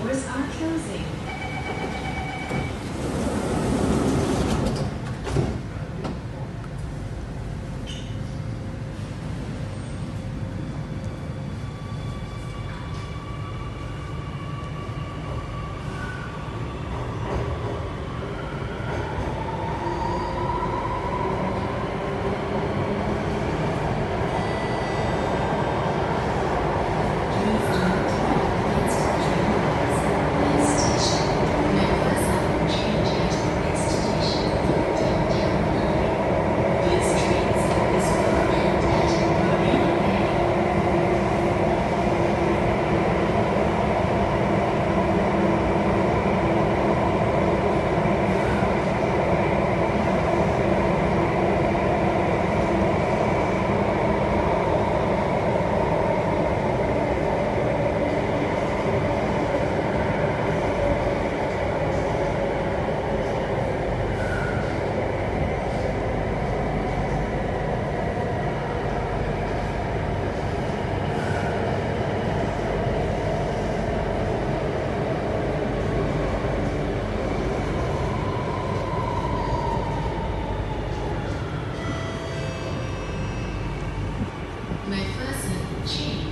doors are closing. My first Chi.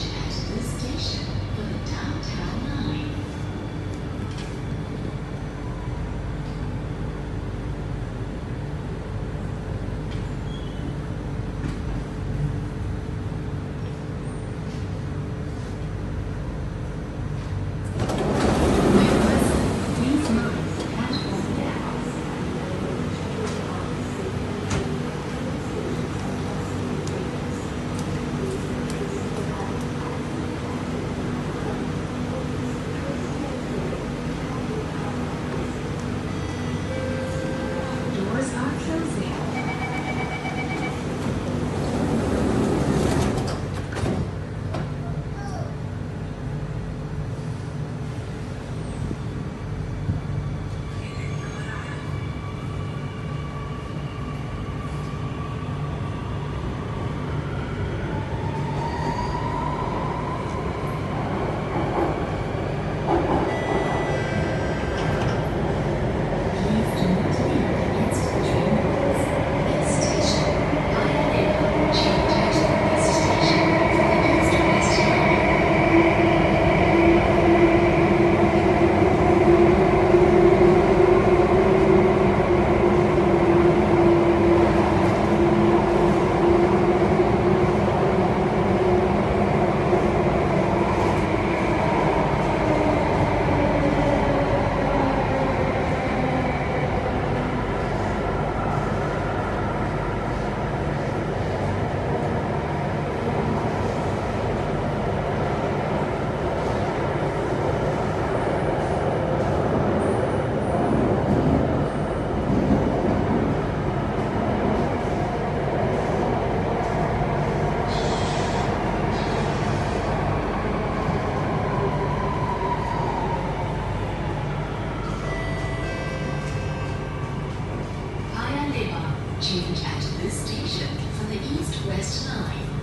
West 9.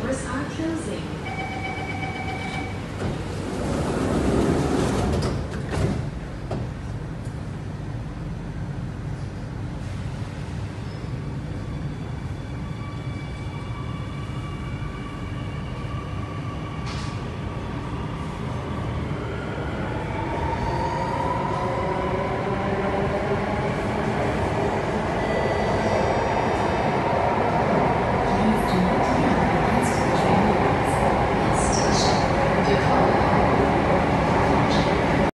doors are closing.